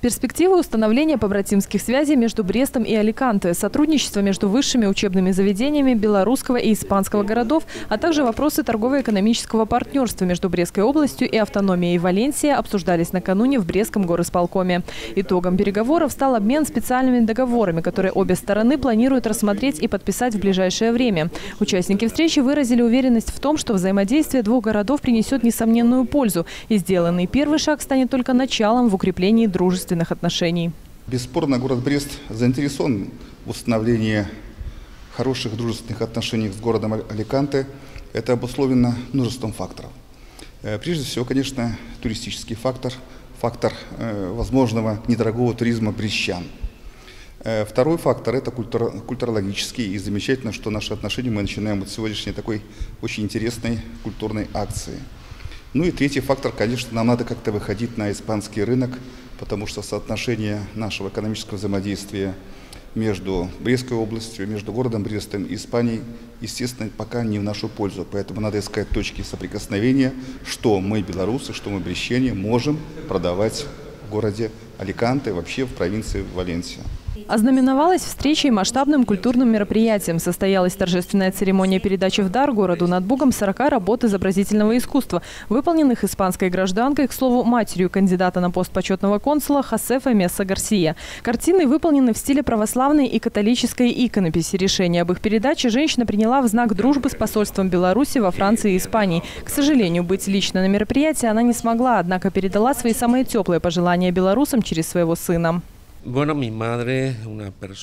Перспективы установления побратимских связей между Брестом и Аликанте, сотрудничество между высшими учебными заведениями белорусского и испанского городов, а также вопросы торгово-экономического партнерства между Брестской областью и автономией Валенсия обсуждались накануне в Брестском горосполкоме. Итогом переговоров стал обмен специальными договорами, которые обе стороны планируют рассмотреть и подписать в ближайшее время. Участники встречи выразили уверенность в том, что взаимодействие двух городов принесет несомненную пользу, и сделанный первый шаг станет только началом в укреплении дружества дружественных отношений. Бесспорно, город Брест заинтересован в установлении хороших дружественных отношений с городом Аликанте. Это обусловлено множеством факторов. Э, прежде всего, конечно, туристический фактор, фактор э, возможного недорогого туризма брещан. Э, второй фактор – это культурологический. И замечательно, что наши отношения мы начинаем от сегодняшней такой очень интересной культурной акции. Ну и третий фактор, конечно, нам надо как-то выходить на испанский рынок, потому что соотношение нашего экономического взаимодействия между Брестской областью, между городом Брестом и Испанией, естественно, пока не в нашу пользу. Поэтому надо искать точки соприкосновения, что мы, белорусы, что мы, брещане, можем продавать в городе Аликанте, вообще в провинции Валенсия. Ознаменовалась встречей масштабным культурным мероприятием. Состоялась торжественная церемония передачи в дар городу над Бугом 40 работ изобразительного искусства, выполненных испанской гражданкой, к слову, матерью кандидата на пост почетного консула Хосефа Месса Гарсия. Картины выполнены в стиле православной и католической иконописи. Решение об их передаче женщина приняла в знак дружбы с посольством Беларуси во Франции и Испании. К сожалению, быть лично на мероприятии она не смогла, однако передала свои самые теплые пожелания белорусам через своего сына.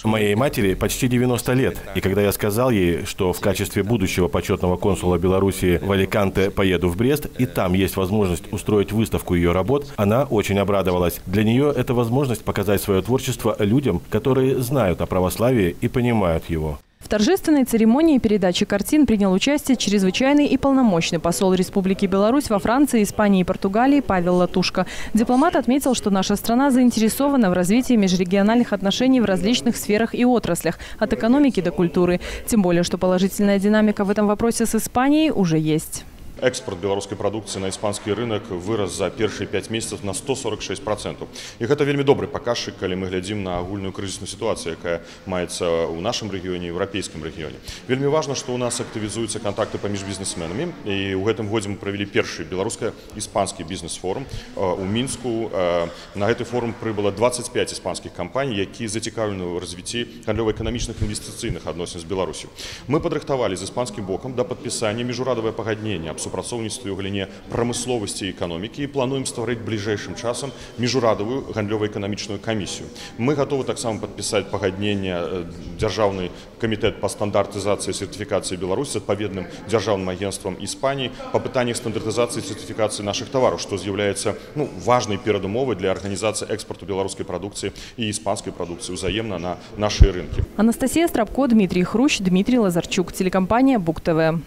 Моей матери почти 90 лет, и когда я сказал ей, что в качестве будущего почетного консула Беларуси в Аликанте поеду в Брест, и там есть возможность устроить выставку ее работ, она очень обрадовалась. Для нее это возможность показать свое творчество людям, которые знают о православии и понимают его. В торжественной церемонии передачи картин принял участие чрезвычайный и полномочный посол Республики Беларусь во Франции, Испании и Португалии Павел Латушко. Дипломат отметил, что наша страна заинтересована в развитии межрегиональных отношений в различных сферах и отраслях, от экономики до культуры. Тем более, что положительная динамика в этом вопросе с Испанией уже есть экспорт беларускай прадукцыі на іспанскі рынок вырас за першыя 5 месяцев на 146 процентов і гэта вельмі добры паказчык калі мы глядзім на агульную крызісную сітуацыю якая маецца ў нашым рэгіёне еўрапейскім рэгіёне вельмі важна што у нас актывізуюцца контакты паміж бізнесменамі і ў гэтым годзе мы правялі першы беларуска іспанскі бізнес-форум у мінску на гэты форум прыбыла 25 іспанскіх кампаній які зацікаўлены ў развіцці гандлёва-эканамічных інвестыцыйных адносін з беларусю мы падрыхтавалі з іспанскім бокам да падпісання міжурадавае пагаднення аб супрацоўніцтве ў галіне прамысловасці і эканомікі і плануем стварыць бліжэйшым часам міжурадавую гандлёва-эканамічную камісію. Мы гатовы таксама падпісаць пагадненне дзяржаўны камітэт па стандартызацыі сертыфікацыі Беларусі з адпаведным дзяржаўным агенствам Іспаніі па пытаннях стандартызацыі сертыфікацыі нашых тавараў, што з'яўляецца ну, важнай перадумовай для арганізацыі экспорту беларускай прадукцыі і іспанскай прадукцыі ўзаемна на нашыя рынкі. Анастасія Страбко, Дмитрий Хрущ, Дмитрий Лазарчук, телекомпания Бук ТВ.